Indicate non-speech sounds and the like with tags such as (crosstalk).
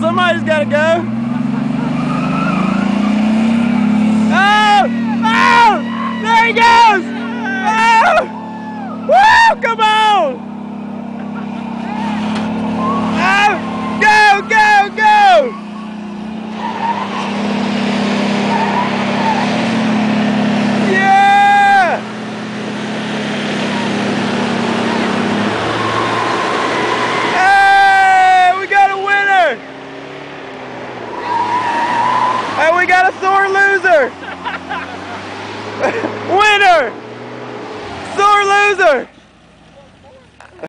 somebody's gotta go. Oh! Oh! There he goes! Oh! Woo! Come on! sore loser! (laughs) Winner! Sore loser!